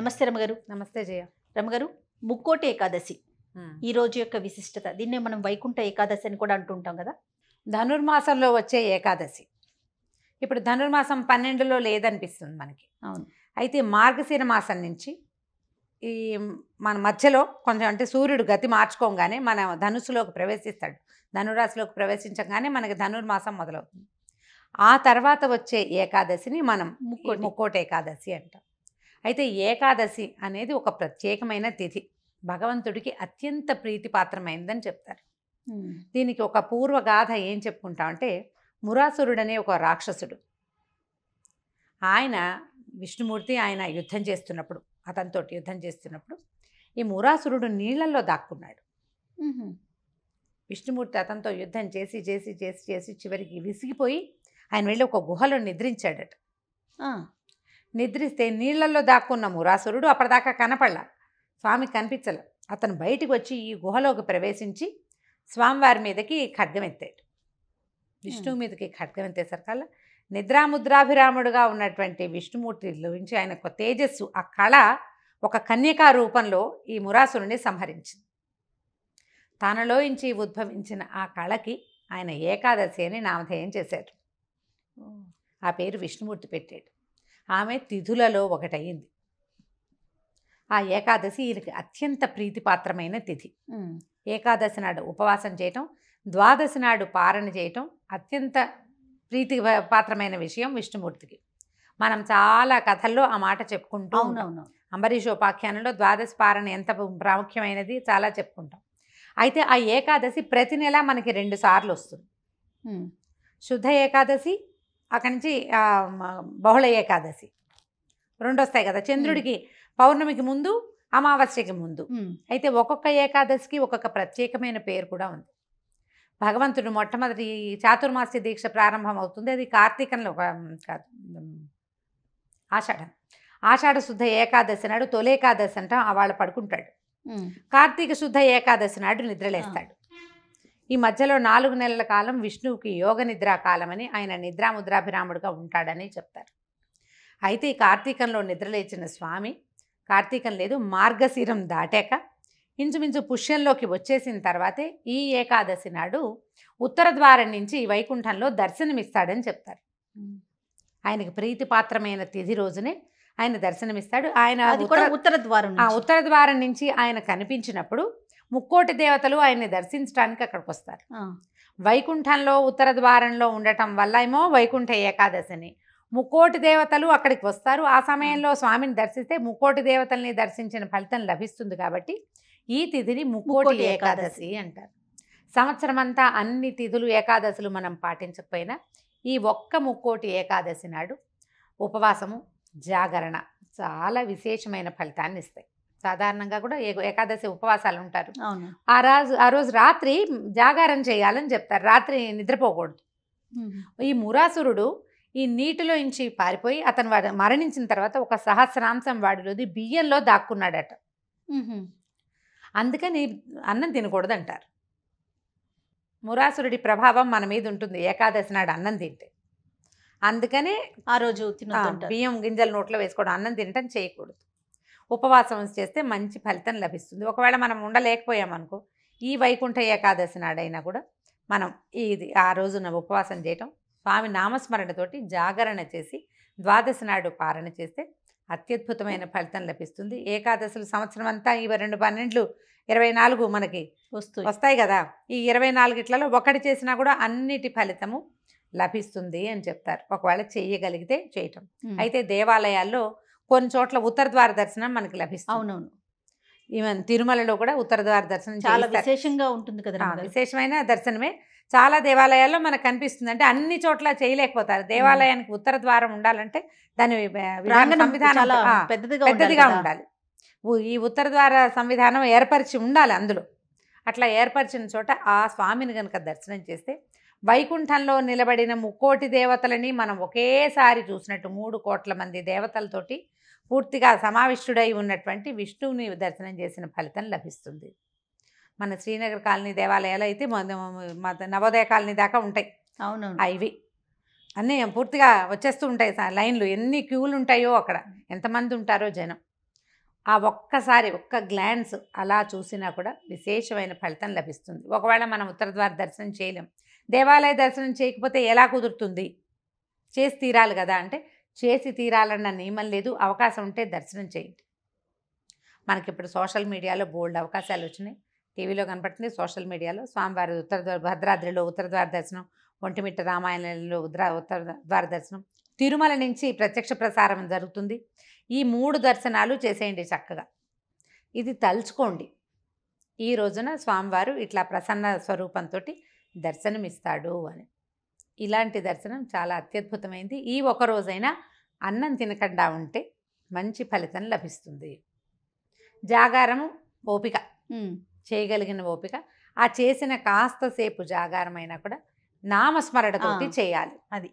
నమస్తే రమగారు. నమస్తే జయ. రమగారు ముక్కోటి ఏకాదశి. ఈ రోజు యొక్క విశిష్టత దీన్నే మనం వైకుంఠ ఏకాదశి అని కూడా అంటుంటాం కదా? ధనుర్మాసంలో వచ్చే ఏకాదశి. ఇప్పుడు ధనుర్మాసం పన్నెండులో లేదనిపిస్తుంది మనకి. అవును. అయితే మార్గశిర మాసం నుంచి ఈ మన మధ్యలో కొంచెం అంటే సూర్యుడు గతి మార్చుకోగానే మన ధనుసులోకి ప్రవేశిస్తాడు. ధనురాశిలోకి ప్రవేశించగానే మనకి ధనుర్మాసం మొదలవుతుంది. ఆ తర్వాత వచ్చే ఏకాదశిని మనం. ముక్కోటి ఏకాదశి అంటాం. అయితే ఏకాదశి అనేది ఒక ప్రత్యేకమైన తిథి. భగవంతుడికి అత్యంత ప్రీతిపాత్రమైనదని చెప్తారు. దీనికి ఒక పూర్వగాథ ఏం చెప్పుకుంటామంటే మురాసురుడు అనే ఒక రాక్షసుడు. ఆయన విష్ణుమూర్తి ఆయన యుద్ధం చేస్తున్నప్పుడు అతనితో యుద్ధం చేస్తున్నప్పుడు ఈ మురాసురుడు నీళ్ళలో దాక్కున్నాడు. విష్ణుమూర్తి అతనితో యుద్ధం చేసి చేసి చేసి చేసి చివరికి విసిగిపోయి ఆయన వెళ్ళి ఒక గుహలో నిద్రించాడట. నిద్రిస్తే నీళ్ళలో దాక్కున్న మురాసురుడు అప్పటిదాకా కనపడలా. స్వామి కనిపించల. అతను బయటికి వచ్చి ఈ గుహలోకి ప్రవేశించి స్వామివారి మీదకి ఖడ్గం ఎత్తాడు. విష్ణువు మీదకి ఖడ్గం ఎత్తేసరికల్లా నిద్రాముద్రాభిరాముడుగా ఉన్నటువంటి విష్ణుమూర్తి నుంచి ఆయన ఒక తేజస్సు ఆ కళ ఒక కన్యకా రూపంలో ఈ మురాసురుని సంహరించింది. తనలోంచి ఉద్భవించిన ఆ కళకి ఆయన ఏకాదశి అని నామధేయం చేశారు ఆ పేరు విష్ణుమూర్తి పెట్టాడు. ఆమె తిథులలో ఒకటయింది. ఆ ఏకాదశి ఈయనకి అత్యంత ప్రీతిపాత్రమైన తిథి. ఏకాదశి నాడు ఉపవాసం చేయటం ద్వాదశి నాడు పారణ చేయటం అత్యంత ప్రీతి పాత్రమైన విషయం విష్ణుమూర్తికి. మనం చాలా కథల్లో ఆ మాట చెప్పుకుంటూ. అవునవును. అంబరీష్ ఉపాఖ్యానంలో ద్వాదశి పారణ ఎంత ప్రాముఖ్యమైనది చాలా చెప్పుకుంటాం. అయితే ఆ ఏకాదశి ప్రతి నెల మనకి రెండు సార్లు వస్తుంది. శుద్ధ ఏకాదశి అక్కడి నుంచి బహుళ ఏకాదశి. రెండు వస్తాయి కదా చంద్రుడికి పౌర్ణమికి ముందు అమావాస్యకి ముందు. అయితే ఒక్కొక్క ఏకాదశికి ఒక్కొక్క ప్రత్యేకమైన పేరు కూడా ఉంది. భగవంతుడు మొట్టమొదటి చాతుర్మాస్య దీక్ష ప్రారంభం అవుతుంది. అది కార్తీకంలో ఒక, కాదు ఆషాఢం. ఆషాఢ శుద్ధ ఏకాదశి నాడు తొలేకాదశి అంట వాళ్ళు పడుకుంటాడు. కార్తీక శుద్ధ ఏకాదశి నాడు నిద్రలేస్తాడు. ఈ మధ్యలో నాలుగు నెలల కాలం విష్ణువుకి యోగ నిద్రా అని ఆయన నిద్రాముద్రాభిరాముడుగా ఉంటాడని చెప్తారు అయితే ఈ కార్తీకంలో నిద్రలేచిన స్వామి కార్తీకం లేదు మార్గశిరం దాటాక ఇంచుమించు పుష్యంలోకి వచ్చేసిన తర్వాతే ఈ ఏకాదశి నాడు ఉత్తర ద్వారం నుంచి వైకుంఠంలో దర్శనమిస్తాడని చెప్తారు. ఆయనకి ప్రీతిపాత్రమైన తిథి రోజునే ఆయన దర్శనమిస్తాడు ఆయన అది కూడా ఉత్తర- ద్వారం. ఉత్తర ద్వారం నుంచి ఆయన కనిపించినప్పుడు ముక్కోటి దేవతలు ఆయన్ని దర్శించడానికి అక్కడికి వస్తారు వైకుంఠంలో ఉత్తర ద్వారంలో ఉండటం వల్ల ఏమో వైకుంఠ ఏకాదశిని. ముక్కోటి దేవతలు అక్కడికి వస్తారు. ఆ సమయంలో స్వామిని దర్శిస్తే ముక్కోటి దేవతల్ని దర్శించిన ఫలితం లభిస్తుంది కాబట్టి ఈ తిథిని ముక్కోటి ఏకాదశి. అంటారు. సంవత్సరం అంతా అన్ని తిథులు ఏకాదశులు మనం పాటించకపోయినా ఈ ఒక్క ముక్కోటి ఏకాదశి నాడు ఉపవాసము జాగరణ చాలా విశేషమైన ఫలితాన్ని ఇస్తాయి. సాధారణంగా కూడా ఏకాదశి ఉపవాసాలు ఉంటారు ఆ రోజు ఆ రోజు రాత్రి జాగారం చేయాలని చెప్తారు. రాత్రి నిద్రపోకూడదు. ఈ మురాసురుడు ఈ నీటిలో నుంచి పారిపోయి అతను వాడు మరణించిన తర్వాత ఒక సహస్రాంశం వాడిలోది బియ్యంలో దాక్కున్నాడట. అందుకని అన్నం తినకూడదు అంటారు మురాసురుడి ప్రభావం మన మీద ఉంటుంది. ఏకాదశి నాడు అన్నం తింటే. అందుకనే ఆ రోజు బియ్యం గింజలు నోట్లో వేసుకోవడం అన్నం తినటం చేయకూడదు. ఉపవాసం చేస్తే మంచి ఫలితం లభిస్తుంది. ఒకవేళ మనం ఉండలేకపోయామనుకో ఈ వైకుంఠ ఏకాదశి నాడైనా కూడా మనం ఇది ఆ రోజున ఉపవాసం చేయటం స్వామి నామస్మరణతోటి జాగరణ చేసి ద్వాదశి నాడు పారణ చేస్తే అత్యద్భుతమైన ఫలితం లభిస్తుంది. ఏకాదశులు సంవత్సరం అంతా ఇవి రెండు పన్నెండులు ఇరవై నాలుగు మనకి వస్తూ వస్తాయి కదా. ఈ ఇరవై నాలుగిట్లలో ఒకటి చేసినా కూడా అన్నిటి ఫలితము లభిస్తుంది అని చెప్తారు. ఒకవేళ చేయగలిగితే చేయటం. అయితే దేవాలయాల్లో కొన్ని చోట్ల ఉత్తర ద్వార దర్శనం మనకి లభిస్తుంది. అవునవును. ఈవెన్ తిరుమలలో కూడా ఉత్తర ద్వార దర్శనం చాలా. విశేషంగా ఉంటుంది కదా. విశేషమైన దర్శనమే. చాలా దేవాలయాల్లో మనకు కనిపిస్తుంది అంటే అన్ని చోట్ల చేయలేకపోతారు. దేవాలయానికి ఉత్తర ద్వారం ఉండాలంటే దాని సంవిధానం పెద్దదిగా ఉండాలి ఈ ఉత్తర ద్వార సంవిధానం ఏర్పరిచి ఉండాలి అందులో. అట్లా ఏర్పరిచిన చోట ఆ స్వామిని కనుక దర్శనం చేస్తే వైకుంఠంలో నిలబడిన ముక్కోటి దేవతలని మనం ఒకేసారి చూసినట్టు మూడు కోట్ల మంది దేవతలతోటి పూర్తిగా సమావిష్టుడై ఉన్నటువంటి విష్ణువుని దర్శనం చేసిన ఫలితం లభిస్తుంది. మన శ్రీనగర్ కాలనీ దేవాలయాలు అయితే నవోదయ కాలనీ దాకా ఉంటాయి. అవునవును. ఆ ఇవి అన్నీ పూర్తిగా వచ్చేస్తూ ఉంటాయి లైన్లు ఎన్ని క్యూలు ఉంటాయో అక్కడ. ఎంతమంది ఉంటారో జనం. ఆ ఒక్కసారి ఒక్క గ్లాన్స్ అలా చూసినా కూడా విశేషమైన ఫలితం లభిస్తుంది. ఒకవేళ మనం ఉత్తర ద్వార దర్శనం చేయలేం. దేవాలయ దర్శనం చేయకపోతే ఎలా కుదురుతుంది? చేసి తీరాలి కదా అంటే చేసి తీరాలన్న నియమం లేదు. అవకాశం ఉంటే దర్శనం చేయండి. మనకి ఇప్పుడు సోషల్ మీడియాలో బోల్డ్ అవకాశాలు వచ్చినాయి. టీవీలో కనపడుతుంది సోషల్ మీడియాలో స్వామివారి ఉత్తర భద్రాద్రిలో ఉత్తర ద్వార దర్శనం ఒంటిమిట్ట రామాయణంలో ఉద్ర ఉత్తర ద్వార దర్శనం. తిరుమల నుంచి ప్రత్యక్ష ప్రసారం జరుగుతుంది. ఈ మూడు దర్శనాలు చేసేయండి చక్కగా. ఇది తలుచుకోండి. ఈ రోజున స్వామివారు ఇట్లా ప్రసన్న స్వరూపంతో దర్శనమిస్తాడు అని. ఇలాంటి దర్శనం చాలా అత్యద్భుతమైంది. ఈ ఒక రోజైనా అన్నం తినకుండా ఉంటే మంచి ఫలితం లభిస్తుంది. జాగారము ఓపిక. చేయగలిగిన ఓపిక. ఆ చేసిన కాస్త సేపు జాగారమైనా కూడా నామస్మరణతోటి. చేయాలి. అది.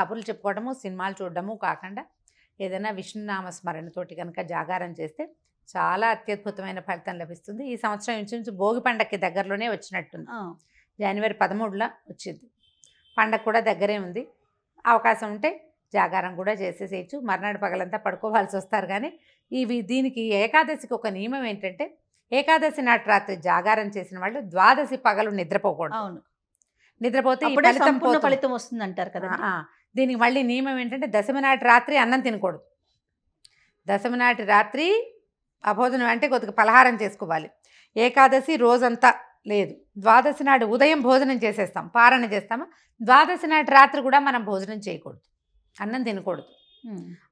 కబుర్లు చెప్పుకోవడము సినిమాలు చూడడము కాకుండా ఏదైనా విష్ణునామ స్మరణతోటి కనుక జాగారం చేస్తే చాలా అత్యద్భుతమైన ఫలితం లభిస్తుంది. ఈ సంవత్సరం ఇంచుమించు భోగి పండగకి దగ్గరలోనే వచ్చినట్టుంది. జనవరి పదమూడులో వచ్చింది. పండగ కూడా దగ్గరే ఉంది. అవకాశం ఉంటే జాగారం కూడా చేసేసేయచ్చు. మర్నాడు పగలంతా పడుకోవాల్సి వస్తారు కానీ ఇవి దీనికి ఏకాదశికి ఒక నియమం ఏంటంటే ఏకాదశి నాటి రాత్రి జాగారం చేసిన వాళ్ళు ద్వాదశి పగలు నిద్రపోకూడదు. అవును. నిద్రపోతే ఫలితం. ఫలితం వస్తుంది అంటారు కదా. దీనికి మళ్ళీ నియమం ఏంటంటే దశమి నాటి రాత్రి అన్నం తినకూడదు. దశమి నాటి రాత్రి అభోజనం అంటే కొద్దిగా పలహారం చేసుకోవాలి. ఏకాదశి రోజంతా లేదు. ద్వాదశి నాడు ఉదయం భోజనం చేసేస్తాం. పారణ చేస్తామా? ద్వాదశి నాటి రాత్రి కూడా మనం భోజనం చేయకూడదు. అన్నం తినకూడదు.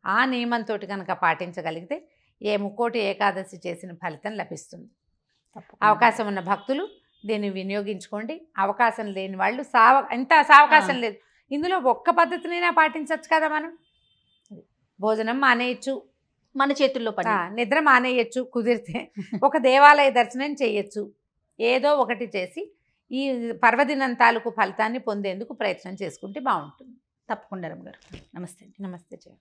ఆ నియమంతో కనుక పాటించగలిగితే ఏ ముక్కోటి ఏకాదశి చేసిన ఫలితం లభిస్తుంది. అవకాశం ఉన్న భక్తులు దీన్ని వినియోగించుకోండి. అవకాశం లేని వాళ్ళు సావ ఎంత సావకాశం లేదు. ఇందులో ఒక్క పద్ధతినైనా పాటించవచ్చు కదా మనం? భోజనం మానేయచ్చు. మన చేతుల్లో పని. నిద్ర మానేయచ్చు. కుదిరితే ఒక దేవాలయ దర్శనం చేయొచ్చు. ఏదో ఒకటి చేసి ఈ పర్వదినం తాలూకు ఫలితాన్ని పొందేందుకు ప్రయత్నం చేసుకుంటే బాగుంటుంది. తప్పకుండా రమ్మ గారు నమస్తే అండి. నమస్తే జయ